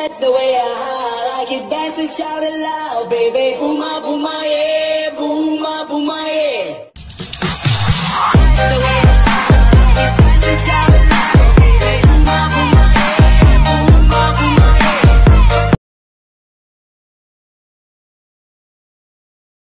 That's the way I like it. Dance and shout it loud, baby. Ooh, my.